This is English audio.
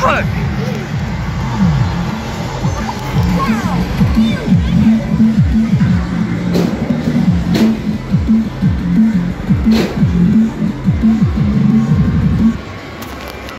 fuck?